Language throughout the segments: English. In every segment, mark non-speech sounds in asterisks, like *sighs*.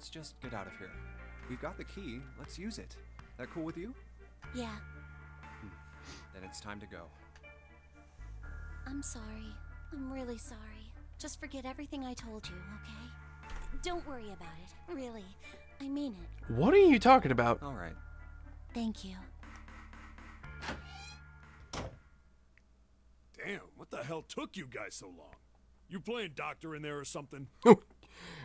let's just get out of here. We've got the key. Let's use it. That cool with you? Yeah, hmm. Then it's time to go. I'm sorry. I'm really sorry. Just forget everything I told you, okay? Don't worry about it. Really. I mean it. What are you talking about? All right. Thank you. Damn, what the hell took you guys so long? You playing doctor in there or something? *laughs*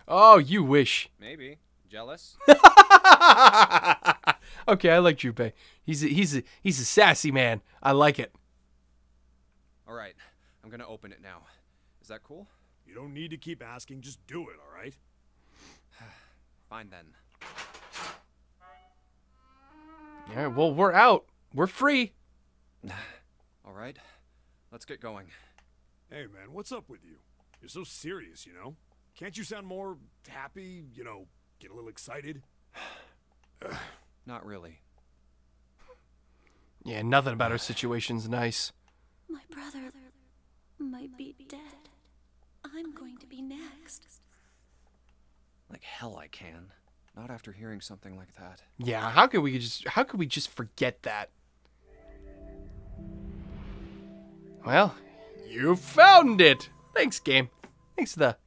Oh, you wish. Maybe. Jealous? *laughs* okay, I like Jupe. He's a, he's a, he's a sassy man. I like it. All right. I'm gonna open it now. Is that cool? You don't need to keep asking, just do it, alright? *sighs* Fine then. All right, well, we're out. We're free. *sighs* All right. Let's get going. Hey man, what's up with you? You're so serious, you know? Can't you sound more happy, you know, get a little excited? *sighs* Not really. Yeah, nothing about our situation's nice. My brother might be dead. I'm going to be next. Like hell I can. Not after hearing something like that. Yeah, how could we just how could we just forget that? Well, you found it. Thanks, game. Thanks for the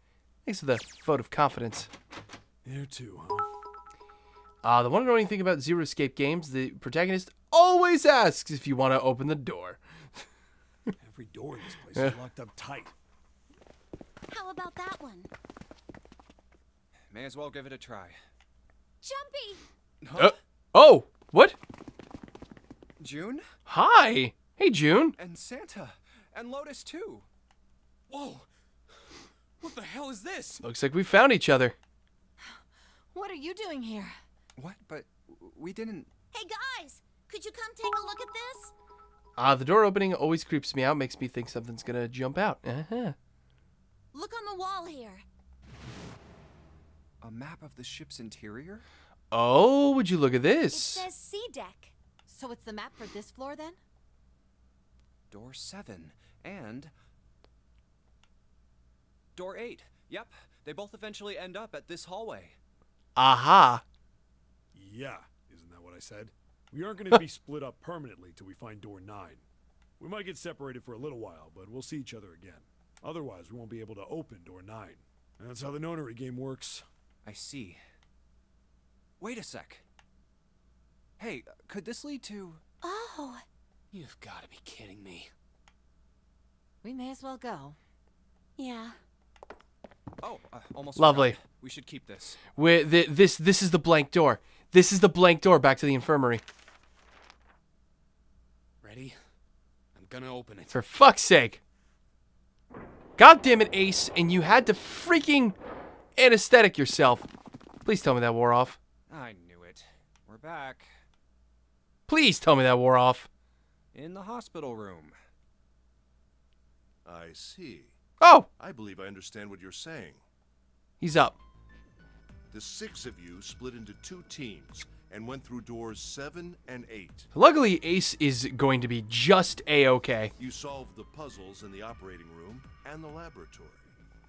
thanks for the vote of confidence. There too, huh? Uh, the one and only thing about Zero Escape games, the protagonist always asks if you want to open the door. *laughs* Every door in this place is locked up tight. How about that one? May as well give it a try. Jumpy! Uh, oh, what? June? Hi. Hey, June. And Santa. And Lotus too. Whoa! What the hell is this? Looks like we found each other. What are you doing here? What? But we didn't. Hey guys! Could you come take a look at this? Ah, the door opening always creeps me out, makes me think something's gonna jump out. Uh-huh. Look on the wall here. A map of the ship's interior? Oh, would you look at this? It this? says C deck. So it's the map for this floor then? Door 7. And. Door 8. Yep. They both eventually end up at this hallway. Aha. Yeah, isn't that what I said? We aren't going to be *laughs* split up permanently till we find door 9. We might get separated for a little while, but we'll see each other again. Otherwise, we won't be able to open door 9. That's how the nonary game works. I see. Wait a sec. Hey, could this lead to. Oh, You've got to be kidding me. We may as well go. yeah. Oh, uh, almost. Lovely. forgot. We should keep this. Where the, this this is the blank door. This is the blank door back to the infirmary. Ready? I'm gonna open it. For fuck's sake. God damn it, Ace, and you had to freaking anesthetic yourself. Please tell me that wore off. I knew it. We're back. Please tell me that wore off. In the hospital room. I see. Oh, I believe I understand what you're saying. he's up. The six of you split into two teams and went through doors seven and eight. Luckily, Ace is going to be just a-okay. You solved the puzzles in the operating room and the laboratory,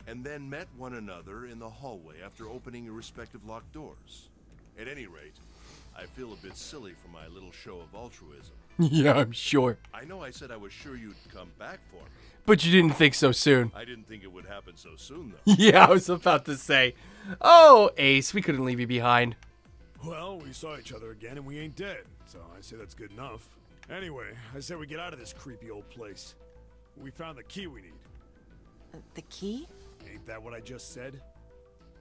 and then met one another in the hallway after opening your respective locked doors. At any rate, I feel a bit silly for my little show of altruism. *laughs* yeah, I'm sure. I know I said I was sure you'd come back for me. But you didn't think so soon. I didn't think it would happen so soon, though. *laughs* Yeah, I was about to say. Oh, Ace, we couldn't leave you behind. Well, we saw each other again and we ain't dead, so I say that's good enough. Anyway, I say we get out of this creepy old place. We found the key we need. Uh, the key? Ain't that what I just said?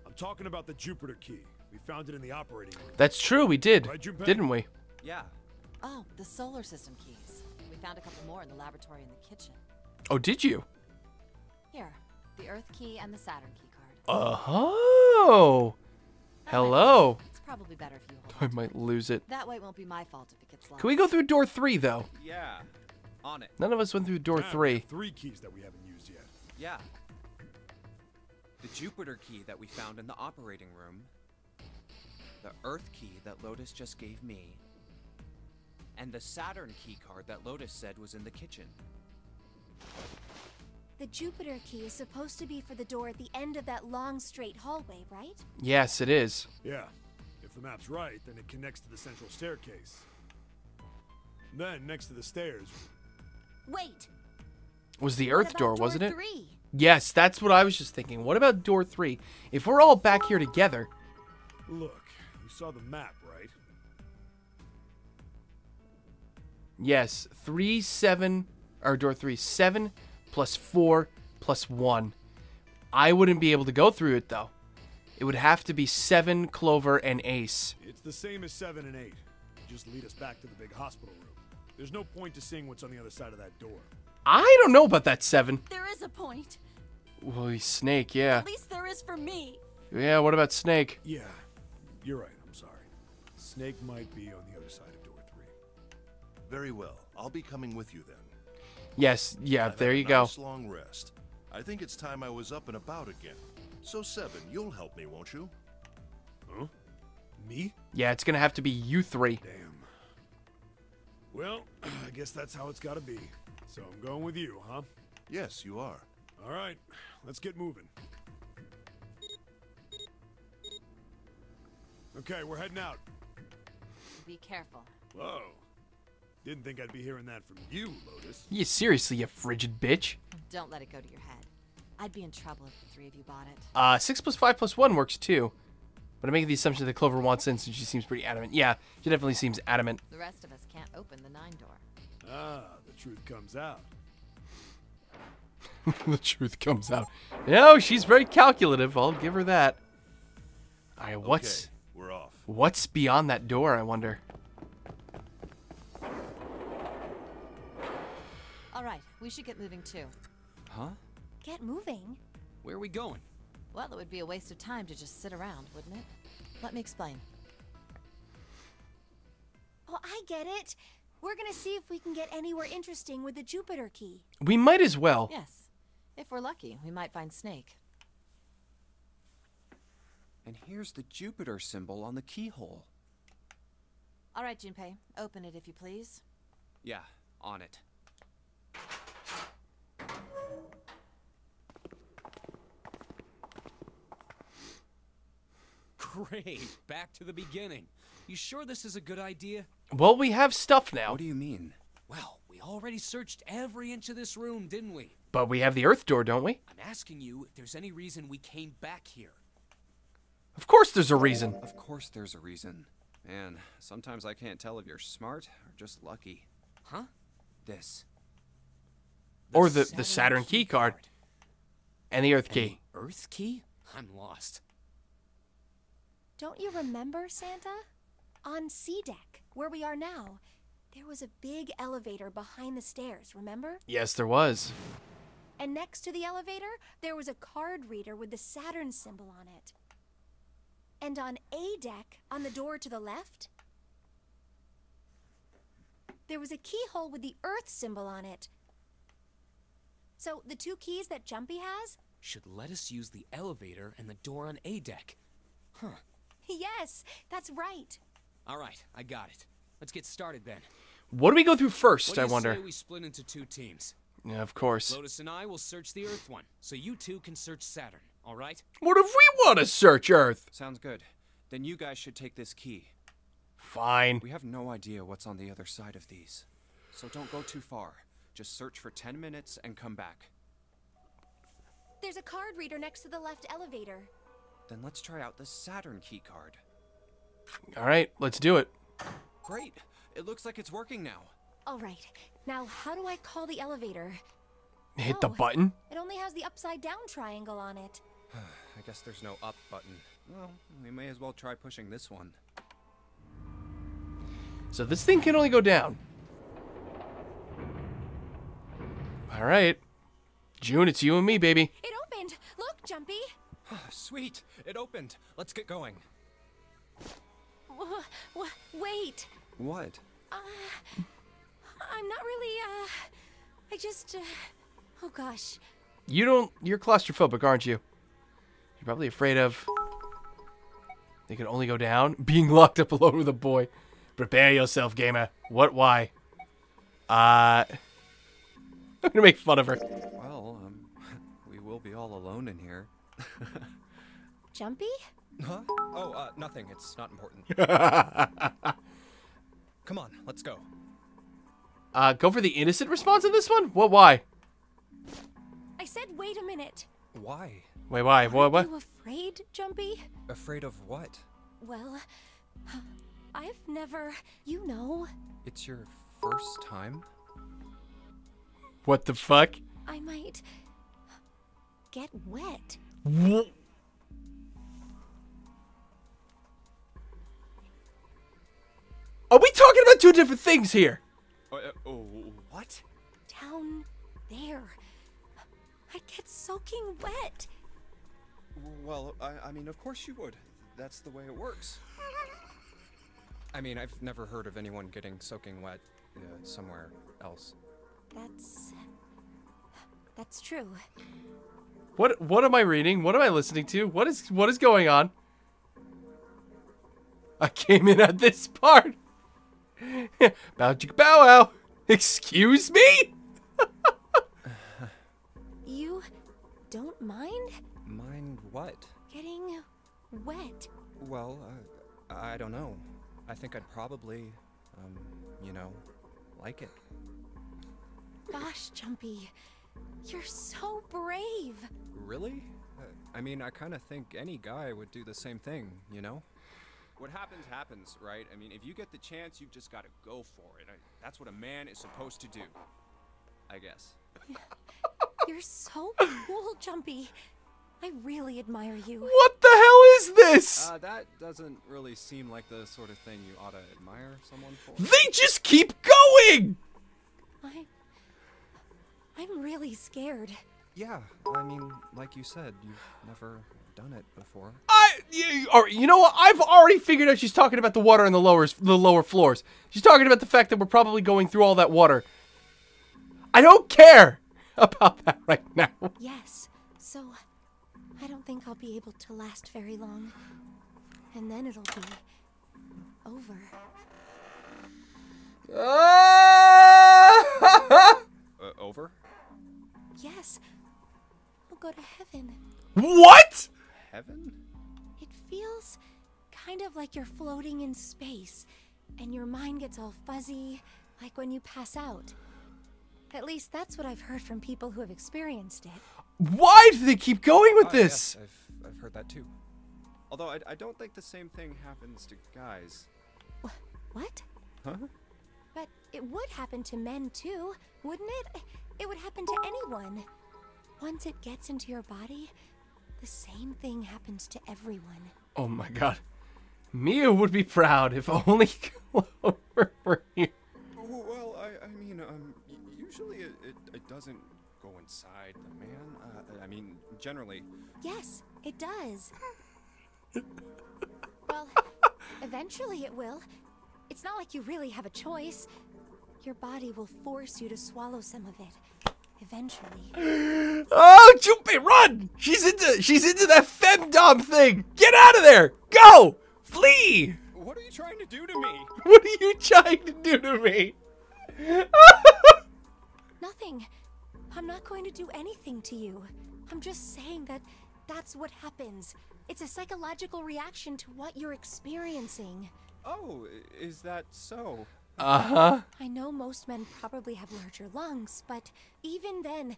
I'm talking about the Jupiter key. We found it in the operating room. That's true, we did. Right, Didn't we? Yeah. Oh, the solar system keys. We found a couple more in the laboratory in the kitchen. Oh, did you? Here, the Earth key and the Saturn key card. Oh. Hello. It's probably better if you hold I might lose it. That way it won't be my fault if it gets lost. Can we go through door three, though? Yeah. On it. None of us went through door three. Three keys that we haven't used yet. Yeah. The Jupiter key that we found in the operating room. The Earth key that Lotus just gave me. And the Saturn key card that Lotus said was in the kitchen. The Jupiter key is supposed to be for the door at the end of that long straight hallway, right? Yes, it is. Yeah. If the map's right, then it connects to the central staircase. Then, next to the stairs, Wait. Was the Earth about door, wasn't it? Three. Yes, that's what I was just thinking. What about door three? If we're all back here together, look, you saw the map, right? yes, three, seven, or door three, seven plus four plus one. I wouldn't be able to go through it though. It would have to be seven, Clover, and Ace. It's the same as 7 and 8. Just lead us back to the big hospital room. There's no point to seeing what's on the other side of that door. I don't know about that seven. There is a point. Well, he's Snake, yeah. At least there is for me. Yeah, what about Snake? Yeah, you're right, I'm sorry. Snake might be on the other side of door 3. Very well. I'll be coming with you then. Yes, yeah, I've had there a you go. long rest. I think it's time I was up and about again. So Seven, you'll help me, won't you? Huh? Me? Yeah, it's gonna have to be you three. Damn. Well, *clears throat* I guess that's how it's gotta be. So I'm going with you, huh? Yes, you are. All right, let's get moving. Okay, we're heading out. Be careful. Whoa. Didn't think I'd be hearing that from you, Lotus. Yeah, seriously, you frigid bitch. Don't let it go to your head. I'd be in trouble if the three of you bought it. Uh, six plus five plus one works too. But I'm making the assumption that Clover wants in since she seems pretty adamant. Yeah, she definitely seems adamant. The rest of us can't open the nine door. Ah, the truth comes out. *laughs* the truth comes out. No, she's very calculative. I'll give her that. All right, what's Okay, we're off. what's beyond that door? I wonder. All right, we should get moving too. Huh? Get moving. Where are we going? Well, it would be a waste of time to just sit around, wouldn't it? Let me explain. Oh, I get it. We're gonna see if we can get anywhere interesting with the Jupiter key. We might as well. Yes. If we're lucky, we might find Snake. And here's the Jupiter symbol on the keyhole. All right, Junpei, open it if you please. Yeah, on it. Great. Back to the beginning. You sure this is a good idea? Well, we have stuff now, What do you mean? Well, we already searched every inch of this room, didn't we? but we have the Earth door, don't we? I'm asking you if there's any reason we came back here. Of course, there's a reason. Of course there's a reason. Man, sometimes I can't tell if you're smart or just lucky. Huh? This. Or the the Saturn key card and the Earth And key. Earth key? I'm lost. Don't you remember, Santa? On C deck, where we are now, there was a big elevator behind the stairs, remember? Yes, there was. And next to the elevator, there was a card reader with the Saturn symbol on it. And on A deck, on the door to the left, there was a keyhole with the Earth symbol on it. So the two keys that Jumpy has? Should let us use the elevator and the door on A deck. Huh. Yes, that's right. All right, I got it. Let's get started then. What do we go through first? What do I wonder. say we split into two teams? Yeah, of course. Lotus and I will search the Earth one, so you two can search Saturn. All right? What if we want to search Earth? Sounds good. Then you guys should take this key. Fine. We have no idea what's on the other side of these. So don't go too far. Just search for 10 minutes and come back. There's a card reader next to the left elevator. Then let's try out the Saturn keycard. All right, let's do it. Great! It looks like it's working now. All right. Now, how do I call the elevator? Hit the Oh. button. It only has the upside down triangle on it. *sighs* I guess there's no up button. Well, we may as well try pushing this one. So this thing can only go down. All right. June, it's you and me, baby. It opened! Look, Jumpy! *sighs* Sweet! It opened! Let's get going. W- w- wait! What? I'm not really, uh. I just, uh. Oh gosh. You don't. You're claustrophobic, aren't you? You're probably afraid of. They can only go down. *laughs* Being locked up alone with a boy. Prepare yourself, gamer. What? Why? Uh. I'm gonna make fun of her. Well, um, *laughs* we'll be all alone in here. Jumpy? Huh? Oh, uh, nothing. It's not important. *laughs* Come on, let's go. Uh, go for the innocent response in this one? What? Why? I said wait a minute. Why? Wait, why? What? What? You afraid, Jumpy? Afraid of what? Well, *sighs* I've never, you know, It's your first time? What the fuck? I might get wet. Are we talking about two different things here? Uh, uh, oh, what? Down there. I get soaking wet. Well, I, I mean, of course you would. That's the way it works. I mean, I've never heard of anyone getting soaking wet uh, somewhere else. That's. That's true. What? What am I reading? What am I listening to? What is? What is going on? I came in at this part. *laughs* bow chicka bow wow. Excuse me? *laughs* You don't mind Mind what? getting wet? Well, uh, I don't know. I think I'd probably, um, you know, like it. Gosh, Jumpy, you're so brave. Really? Uh, I mean, I kind of think any guy would do the same thing, you know? What happens, happens, right? I mean, if you get the chance, you've just got to go for it. I, that's what a man is supposed to do. I guess. *laughs* You're so cool, Jumpy. I really admire you. What the hell is this? Uh, that doesn't really seem like the sort of thing you ought to admire someone for. they just keep going. I. I'm really scared. Yeah, I mean, like you said, you've never done it before. I, you, or, you know what? I've already figured out she's talking about the water in the lowers, the lower floors. She's talking about the fact that we're probably going through all that water. I don't care *laughs* about that right now. Yes, so I don't think I'll be able to last very long. And then it'll be over. *laughs* Ah! *laughs* go to heaven. what? Heaven? It feels kind of like you're floating in space, and your mind gets all fuzzy, like when you pass out. At least that's what I've heard from people who have experienced it. Why do they keep going with Ah, this? yes, I've, I've heard that too. Although I, I don't think the same thing happens to guys. Wh- What? Huh? But it would happen to men too, wouldn't it? It would happen to anyone. Once it gets into your body, the same thing happens to everyone. Oh my god. Mia would be proud if *laughs* only *laughs* Clover were here. Oh, Well, I, I mean, um, usually it, it, it doesn't go inside the man. Uh, I mean, generally. Yes, it does. *laughs* well, eventually it will. It's not like you really have a choice. Your body will force you to swallow some of it. Eventually. *gasps* Oh, Junpei, run! She's into she's into that femdom thing. Get out of there! Go! Flee! What are you trying to do to me? *laughs* What are you trying to do to me? *laughs* Nothing. I'm not going to do anything to you. I'm just saying that that's what happens. It's a psychological reaction to what you're experiencing. Oh, is that so? Uh huh. I know most men probably have larger lungs, but even then,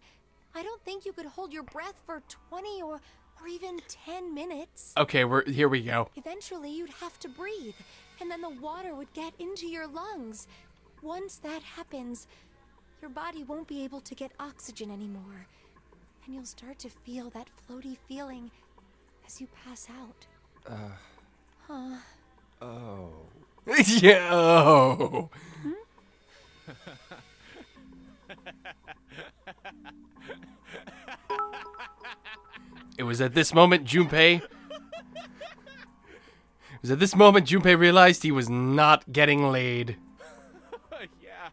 I don't think you could hold your breath for 20 or, or even 10 minutes. Okay, we're here. We go. Eventually, you'd have to breathe, and then the water would get into your lungs. Once that happens, your body won't be able to get oxygen anymore, and you'll start to feel that floaty feeling as you pass out. Uh. Huh. Oh. *laughs* yeah. Oh. it was at this moment Junpei. It was at this moment Junpei realized he was not getting laid. *laughs* yeah,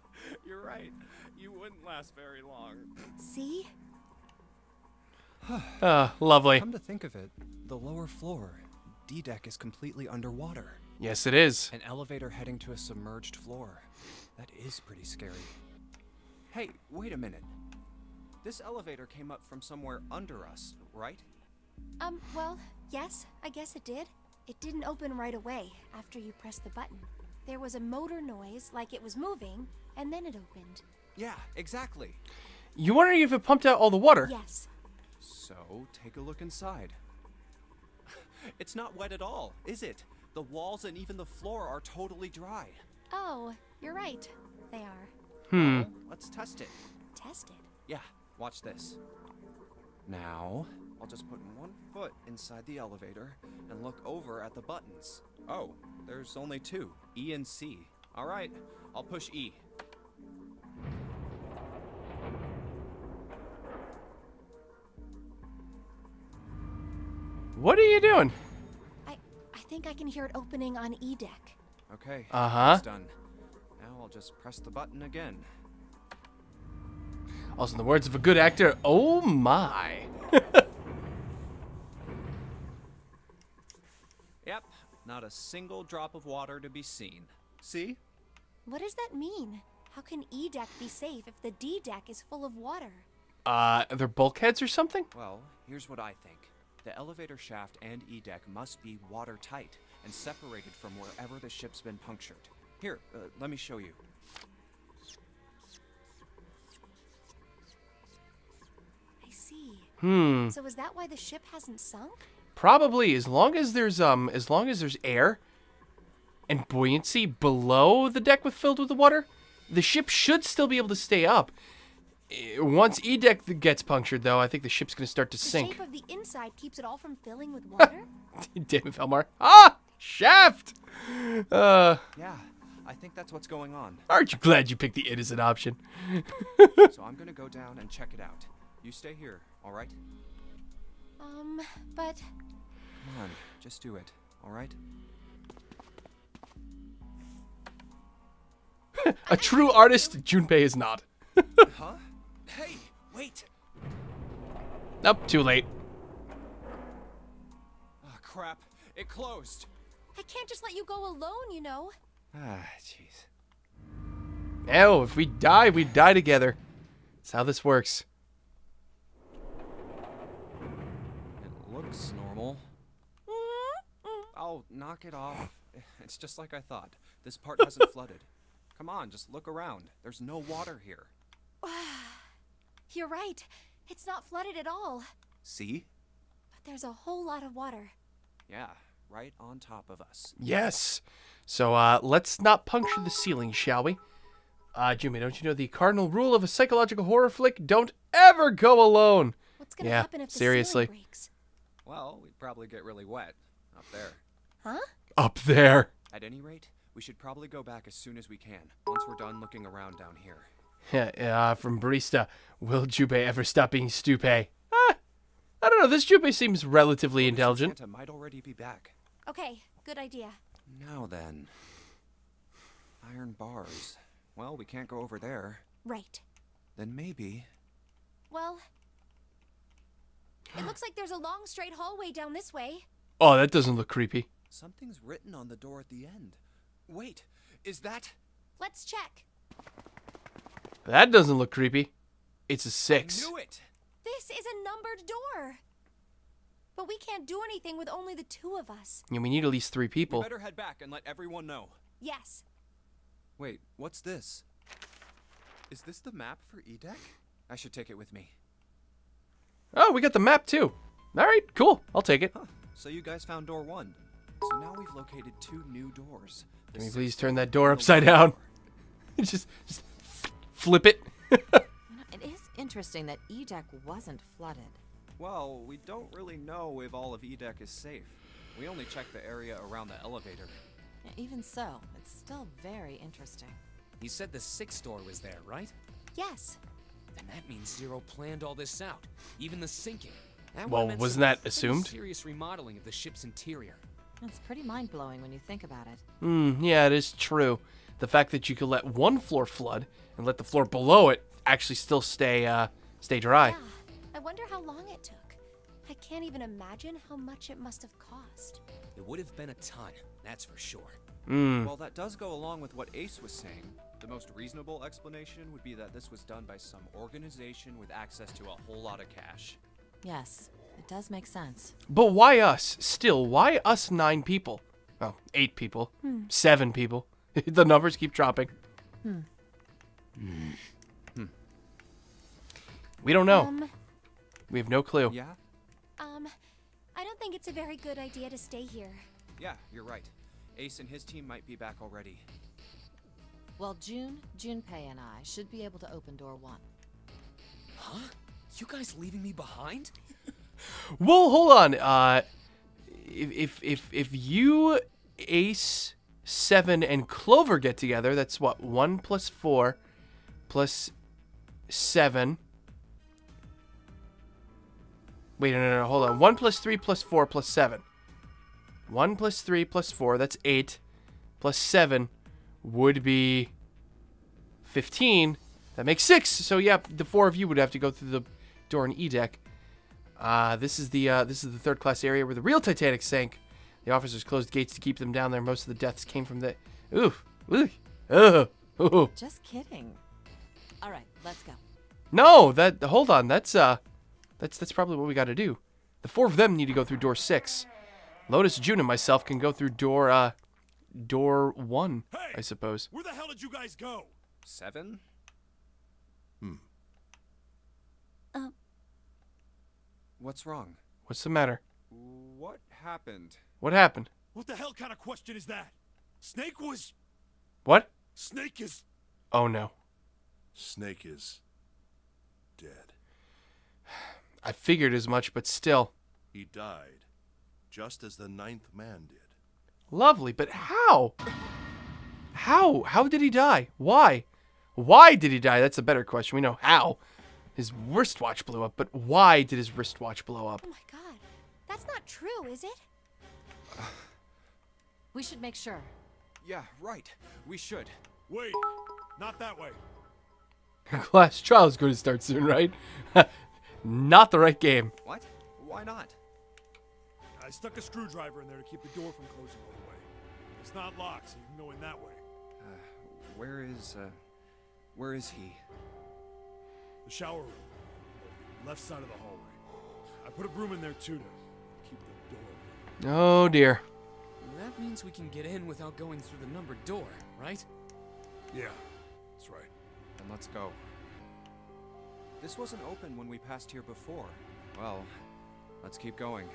you're right. You wouldn't last very long. See? Ah, lovely. Come to think of it, the lower floor, D deck is completely underwater. Yes, it is. An elevator heading to a submerged floor. That is pretty scary. Hey, wait a minute. This elevator came up from somewhere under us, right? Um, well, yes, I guess it did. It didn't open right away after you pressed the button. There was a motor noise like it was moving, and then it opened. Yeah, exactly. You wondering if it pumped out all the water? Yes. So, take a look inside. *laughs* it's not wet at all, is it? The walls and even the floor are totally dry. Oh, you're right. They are. Hmm. Well, let's test it. Tested. Yeah, watch this. Now, I'll just put one foot inside the elevator and look over at the buttons. Oh, there's only two E and C. All right, I'll push E. What are you doing? I I think I can hear it opening on E deck. Okay, Uh-huh. it's done. Now I'll just press the button again. Also, in the words of a good actor, oh my. *laughs* Yep, not a single drop of water to be seen. See? What does that mean? How can E deck be safe if the D deck is full of water? Uh, are there bulkheads or something? Well, here's what I think. The elevator shaft and E deck must be watertight and separated from wherever the ship's been punctured. Here, uh, let me show you. I see. Hmm. So is that why the ship hasn't sunk? Probably as long as there's um as long as there's air and buoyancy below the deck with filled with the water, the ship should still be able to stay up. Eh, Once E deck gets punctured, though, I think the ship's gonna start to The sink. shape of the inside keeps it all from filling with *laughs* water? Damn it, Felmar. Ah, shaft. Uh, Yeah, I think that's what's going on. aren't you glad you picked the innocent option? *laughs* so I'm gonna go down and check it out. You stay here, all right? um, but Come on, just do it, all right? *laughs* A true artist, Junpei is not. Huh? Hey, wait! Nope, too late. Ah, crap! It closed. I can't just let you go alone, you know. Ah, jeez. Oh, if we die, we die together. That's how this works. It looks normal. Oh, knock it off. It's just like I thought. This part hasn't *laughs* flooded. Come on, just look around. There's no water here. You're right. It's not flooded at all. See? But there's a whole lot of water. Yeah, right on top of us. Yes. So uh, let's not puncture the ceiling, shall we? Uh, Jimmy, don't you know the cardinal rule of a psychological horror flick? Don't ever go alone. What's gonna Yeah, happen if the seriously. ceiling breaks? Well, we'd probably get really wet up there. Huh? Up there. At any rate, we should probably go back as soon as we can, once we're done looking around down here. *laughs* uh, from barista, will Junpei ever stop being Stupe? Ah, I don't know. This Junpei seems relatively intelligent. Santa might already be back. Okay, good idea. Now then. Iron bars. Well, we can't go over there. Right. Then maybe. Well, it looks like there's a long straight hallway down this way. Oh, that doesn't look creepy. Something's written on the door at the end. Wait, is that. Let's check. That doesn't look creepy. It's a six. I Knew it! This is a numbered door. But we can't do anything with only the two of us. Yeah, we need at least three We people. better head back and let everyone know. Yes. Wait, what's this? Is this the map for E-Deck? I should take it with me. Oh, we got the map too. All right, cool. I'll take it. Huh, so you guys found door one. So now we've located two new doors. The Can we please turn that door upside down? *laughs* just, just flip it. *laughs* It is interesting that E deck wasn't flooded. Well, we don't really know if all of E-Deck is safe. We only checked the area around the elevator. Even so, it's still very interesting. You said the sixth door was there, right? Yes. Then that means Zero planned all this out, even the sinking. That Well, wasn't that assumed? Serious remodeling of the ship's interior. It's pretty mind blowing when you think about it. Hmm, yeah, it is true. The fact that you could let one floor flood and let the floor below it actually still stay uh stay dry. Yeah. I wonder how long it took. I can't even imagine how much it must have cost. It would have been a ton, that's for sure. Hmm. Well, that does go along with what Ace was saying. The most reasonable explanation would be that this was done by some organization with access to a whole lot of cash. Yes, it does make sense. But why us? Still, why us nine people? Oh, eight eight people. Seven people. *laughs* the numbers keep dropping. Hmm. We don't know. Um, we have no clue. Yeah? um, I don't think it's a very good idea to stay here. Yeah, you're right. Ace and his team might be back already. Well, June, Junpei, and I should be able to open door one. Huh? You guys leaving me behind? *laughs* Well, hold on. Uh, if if if you, Ace, Seven, and Clover get together, that's what one plus four, plus seven. Wait, no, no, no, hold on. One plus three plus four plus seven. One plus three plus four, that's eight, plus seven would be fifteen. That makes six. So yeah, the four of you would have to go through the door in E deck. Uh, this is the uh, this is the third class area where the real Titanic sank. The officers closed gates to keep them down there. Most of the deaths came from the. Ooh, ooh, ooh, ooh. Just kidding. All right, let's go. No, that hold on. That's uh, that's that's probably what we got to do. The four of them need to go through door six. Lotus, June, and myself can go through door uh, door one, Hey! I suppose. Where the hell did you guys go? Seven? Hmm. Um. What's wrong? What's the matter? What happened? What happened? What the hell kind of question is that? Snake was. What? Snake is. Oh no. Snake is dead. I figured as much, but still. He died, just as the ninth man did. Lovely, but how? How? How did he die? Why? Why did he die? That's a better question. We know how. His wristwatch blew up, but why did his wristwatch blow up? Oh my god. That's not true, is it? *sighs* We should make sure. Yeah, right. We should. Wait, not that way. *laughs* Class trial is going to start soon, right? *laughs* Not the right game. What? Why not? I stuck a screwdriver in there to keep the door from closing all the way. It's not locked, so you can go in that way. Where is, uh, where is he? The shower room, left side of the hallway. I put a broom in there too to keep the door open. Oh dear. That means we can get in without going through the numbered door, right? Yeah, that's right. Then let's go. This wasn't open when we passed here before. Well, let's keep going.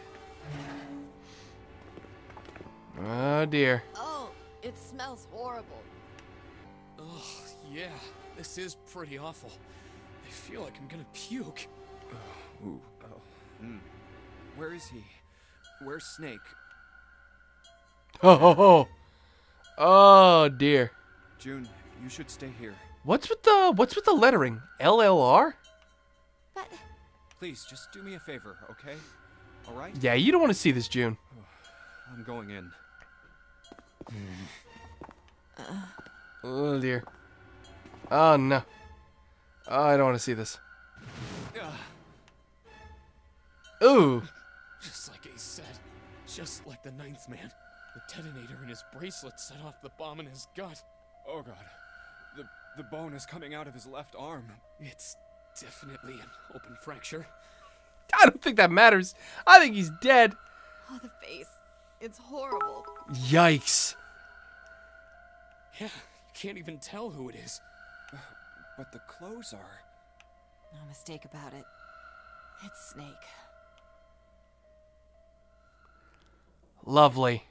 Oh dear. Oh, it smells horrible. Ugh, yeah, this is pretty awful. I feel like I'm gonna puke. Ooh. Oh. Hmm. Where is he? Where's Snake? Oh, oh, oh. Oh dear. June, you should stay here. What's with the what's with the lettering? LLR? But Please, just do me a favor, okay? All right? Yeah, you don't want to see this, June. I'm going in. Oh dear. Oh no. Oh, I don't want to see this. Ooh. Just like Ace said, just like the ninth man. The detonator in his bracelet set off the bomb in his gut. Oh god. The the bone is coming out of his left arm. It's definitely an open fracture. I don't think that matters. I think he's dead. Oh, the face. It's horrible. Yikes. Yeah, you can't even tell who it is. But the clothes are. No mistake about it. It's Snake. Lovely.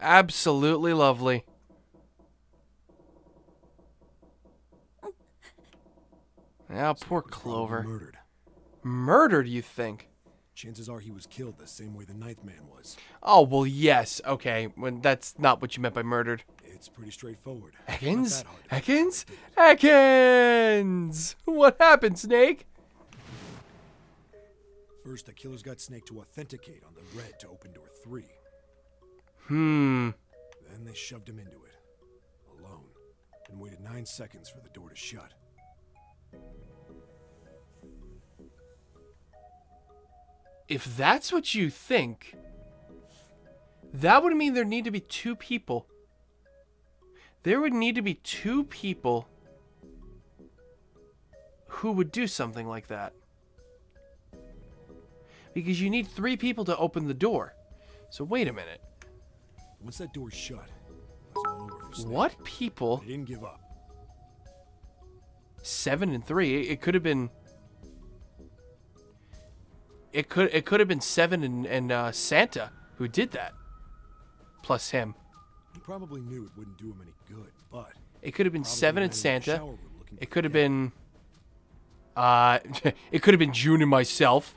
Absolutely lovely. Now, poor He was probably Clover. Murdered. Murdered, you think? Chances are he was killed the same way the ninth man was. Oh, well, yes. Okay. When that's not what you meant by murdered. It's pretty straightforward. Not Ekans? that hard to figure Ekans? Ekans! What happened, Snake? First, the killers got Snake to authenticate on the red to open door three. Hmm. Then they shoved him into it, alone, and waited nine seconds for the door to shut. If that's what you think, that would mean there need to be two people. There would need to be two people who would do something like that. Because you need three people to open the door. So wait a minute. Once that door's shut, it's all over. What people? They didn't give up. Seven and three. It, it could have been. It could it could have been seven and, and uh, Santa who did that. Plus him. He probably knew it wouldn't do him any good, but It could have been seven and Santa. shower room looking It could have been. Uh, *laughs* it could have been June and myself.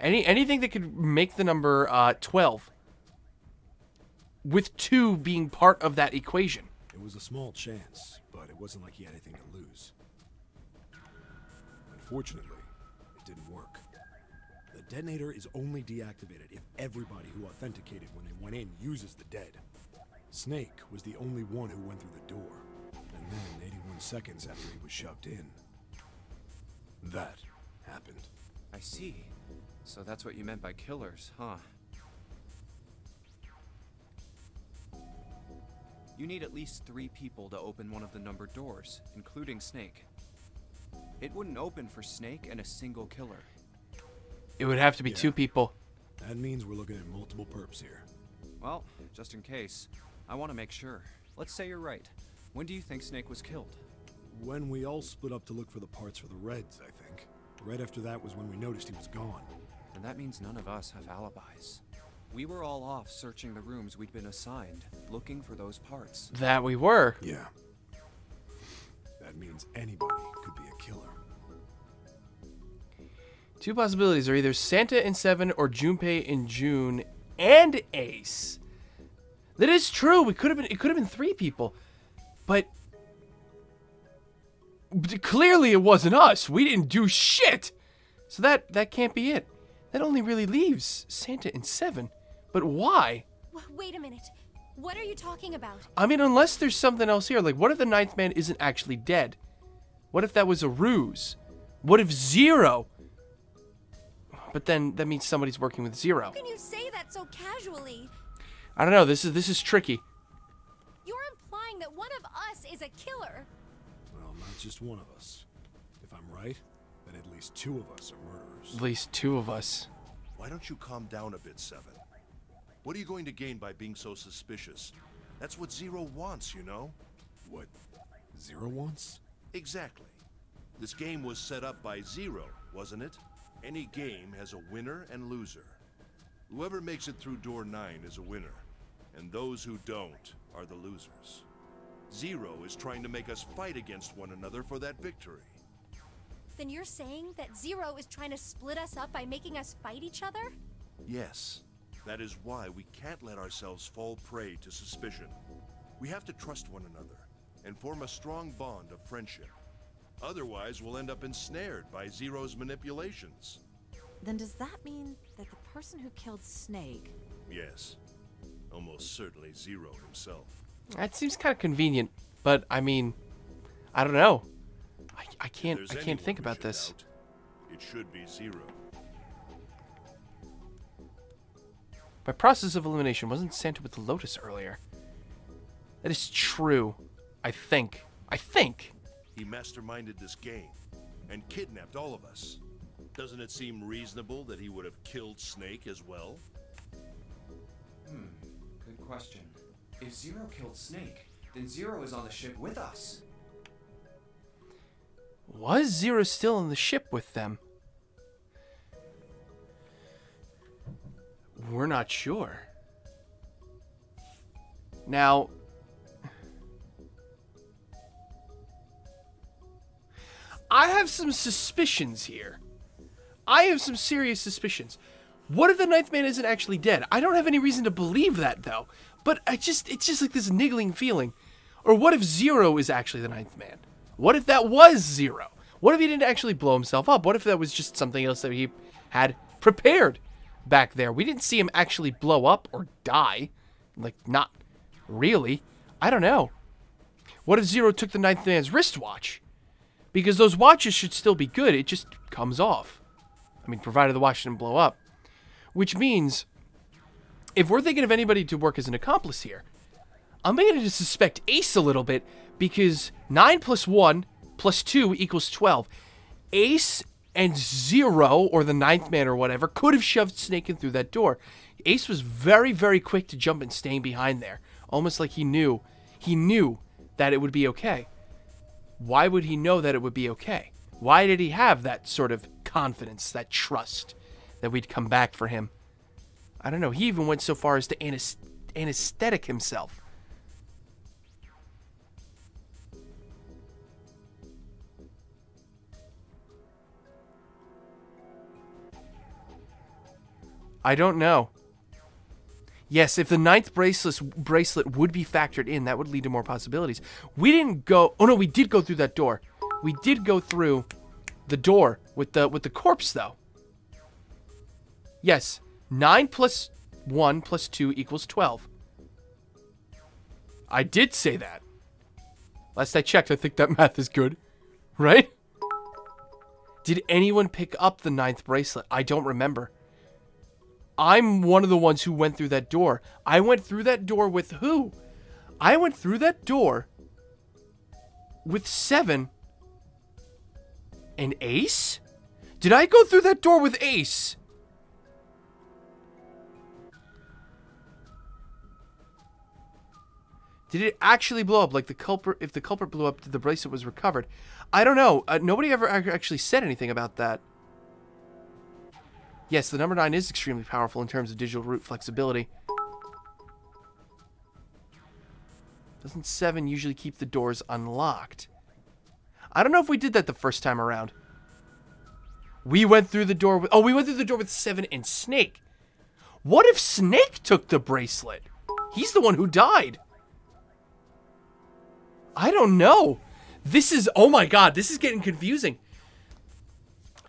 Any anything that could make the number uh twelve. With two being part of that equation. it was a small chance, but it wasn't like he had anything to lose. Unfortunately, it didn't work. The detonator is only deactivated if everybody who authenticated when they went in uses the dead. Snake was the only one who went through the door, and then 81 seconds after he was shoved in, that happened. I see. So that's what you meant by killers, huh? You need at least three people to open one of the numbered doors, including Snake. It wouldn't open for Snake and a single killer. It would have to be Yeah. two people. That means we're looking at multiple perps here. Well, just in case, I want to make sure. Let's say you're right. When do you think Snake was killed? When we all split up to look for the parts for the Reds, I think. Right after that was when we noticed he was gone. And that means none of us have alibis. We were all off searching the rooms we'd been assigned, looking for those parts. That we were. Yeah. That means anybody could be a killer. Two possibilities are either Santa in seven or Junpei in June and Ace. That is true. We could have been. It could have been three people, but clearly it wasn't us. We didn't do shit. So that that can't be it. That only really leaves Santa and seven. But why? Wait a minute. What are you talking about? I mean, unless there's something else here. Like, what if the ninth man isn't actually dead? What if that was a ruse? What if Zero? But then that means somebody's working with Zero. How can you say that so casually? I don't know. This is this is tricky. You're implying that one of us is a killer. Well, not just one of us. If I'm right, then at least two of us are murderers. At least two of us. Why don't you calm down a bit, Seven? What are you going to gain by being so suspicious? That's what Zero wants, you know? What? Zero wants? Exactly. This game was set up by Zero, wasn't it? Any game has a winner and loser. Whoever makes it through door 9 is a winner, and those who don't are the losers. Zero is trying to make us fight against one another for that victory. Then you're saying that Zero is trying to split us up by making us fight each other? Yes, that is why we can't let ourselves fall prey to suspicion. We have to trust one another and form a strong bond of friendship. Otherwise, we'll end up ensnared by Zero's manipulations. Then does that mean that the person who killed Snake Yes, almost certainly Zero himself. That seems kind of convenient, but I mean, I don't know. I, I can't I can't think about this. doubt, It should be Zero. By process of elimination, wasn't Santa with the Lotus earlier? That is true. I think. I think. He masterminded this game and kidnapped all of us. Doesn't it seem reasonable that he would have killed Snake as well? Good question. If Zero killed Snake, then Zero is on the ship with us. Was Zero still in the ship with them? We're not sure. Now, I have some suspicions here. I have some serious suspicions. What if the ninth man isn't actually dead? I don't have any reason to believe that though. But I just it's just like this niggling feeling. Or what if Zero is actually the ninth man? What if that was Zero? What if he didn't actually blow himself up? What if that was just something else that he had prepared back there? We didn't see him actually blow up or die. Like, not really. I don't know. What if Zero took the ninth man's wristwatch? Because those watches should still be good, it just comes off. I mean, provided the watch didn't blow up. Which means, if we're thinking of anybody to work as an accomplice here, I'm beginning to suspect Ace a little bit because 9 plus 1 plus 2 equals 12. Ace and Zero, or the ninth man or whatever, could have shoved Snake in through that door. Ace was very, very quick to jump and staying behind there. Almost like he knew. He knew that it would be okay. Why would he know that it would be okay? Why did he have that sort of confidence, that trust that we'd come back for him? I don't know. He even went so far as to anes- anesthetic himself. I don't know. Yes, if the ninth bracelet bracelet would be factored in, that would lead to more possibilities. We didn't go. Oh no, we did go through that door. We did go through the door with the with the corpse though. Yes, nine plus one plus two equals twelve. I did say that. Last I checked, I think that *laughs* math is good, right? Did anyone pick up the ninth bracelet? I don't remember. I'm one of the ones who went through that door. I went through that door with who? I went through that door with Seven An Ace? Did I go through that door with Ace? Did it actually blow up like the culprit? If the culprit blew up, the bracelet was recovered. I don't know. Uh, nobody ever actually said anything about that. Yes, the number 9 is extremely powerful in terms of digital root flexibility. Doesn't 7 usually keep the doors unlocked? I don't know if we did that the first time around. We went through the door with... Oh, we went through the door with 7 and Snake. What if Snake took the bracelet? He's the one who died. I don't know. This is... Oh my god, this is getting confusing.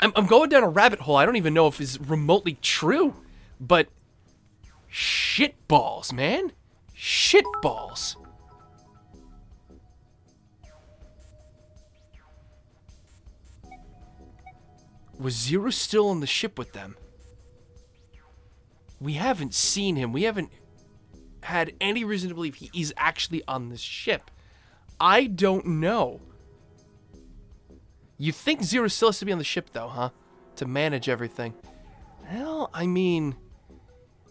I'm, I'm going down a rabbit hole I don't even know if is remotely true, but shit balls, man. Shit balls. Was Zero still on the ship with them? We haven't seen him. We haven't had any reason to believe he is actually on this ship. I don't know. You think Zero still has to be on the ship, though, huh? To manage everything. Well, I mean,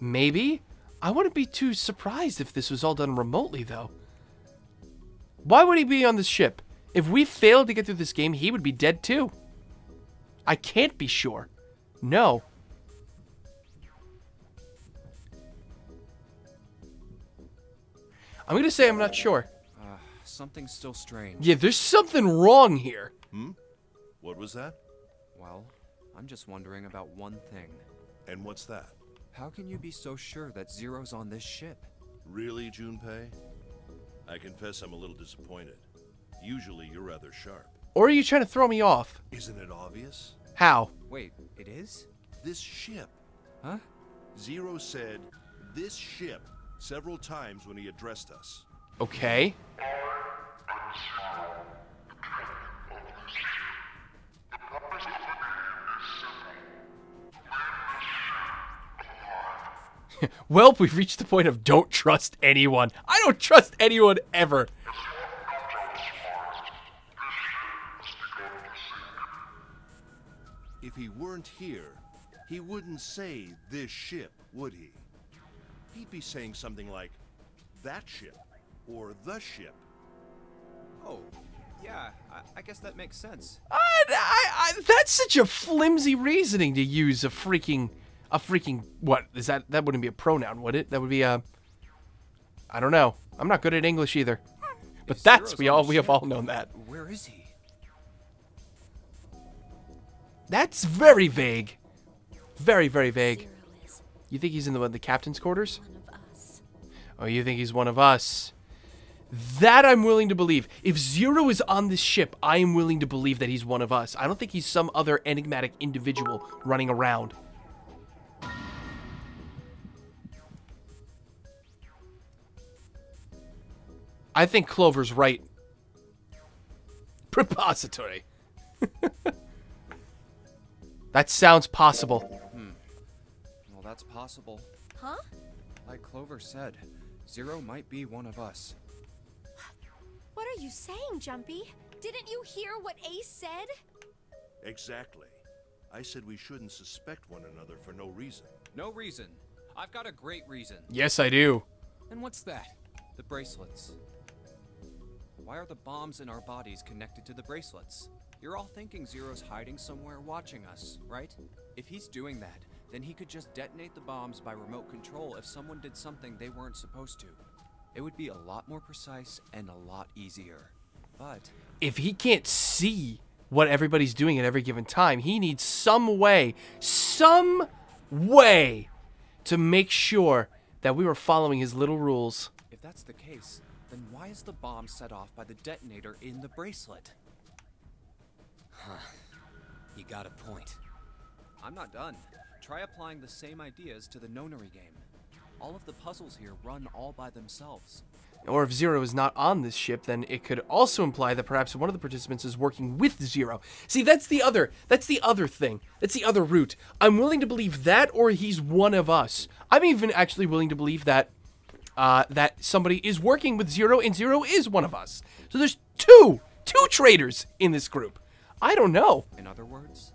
maybe. I wouldn't be too surprised if this was all done remotely, though. Why would he be on the ship? If we failed to get through this game, he would be dead too. I can't be sure. No. I'm gonna say I'm not sure. Something's still strange. Yeah, there's something wrong here. Hmm? What was that? Well, I'm just wondering about one thing. And what's that? How can you be so sure that Zero's on this ship? Really, Junpei? I confess I'm a little disappointed. Usually you're rather sharp. Or are you trying to throw me off? Isn't it obvious? How? Wait, it is? This ship. Huh? Zero said, this ship, several times when he addressed us. Okay. *laughs* well, we've reached the point of don't trust anyone. I don't trust anyone ever. If he weren't here, he wouldn't say this ship, would he? He'd be saying something like, that ship, or the ship. Oh, yeah, I, I guess that makes sense. I, I, I, that's such a flimsy reasoning to use a freaking, a freaking, what, is that, that wouldn't be a pronoun, would it? That would be a, I don't know. I'm not good at English either. Hmm. But If that's, Zero's we all, we have all known that. Where is he? That's very vague. Very, very vague. You think he's in the, the captain's quarters? one of us. Oh, you think he's one of us? That I'm willing to believe. If Zero is on this ship, I am willing to believe that he's one of us. I don't think he's some other enigmatic individual running around. I think Clover's right. *laughs* Prepository. *laughs* that sounds possible. Hmm. Well, that's possible. Huh? Like Clover said, Zero might be one of us. What are you saying, Jumpy? Didn't you hear what Ace said? Exactly. I said we shouldn't suspect one another for no reason. No reason. I've got a great reason. Yes, I do. And what's that? The bracelets. Why are the bombs in our bodies connected to the bracelets? You're all thinking Zero's hiding somewhere watching us, right? If he's doing that, then he could just detonate the bombs by remote control if someone did something they weren't supposed to. It would be a lot more precise and a lot easier. But If he can't see what everybody's doing at every given time, he needs some way, some way to make sure that we were following his little rules. if that's the case, then why is the bomb set off by the detonator in the bracelet? Huh. You got a point. I'm not done. Try applying the same ideas to the nonary game. All of the puzzles here run all by themselves. Or if Zero is not on this ship, then it could also imply that perhaps one of the participants is working with Zero. See, that's the other that's the other thing. That's the other route. I'm willing to believe that or he's one of us. I'm even actually willing to believe that uh, that somebody is working with Zero and Zero is one of us. So there's two two traitors in this group. I don't know. In other words,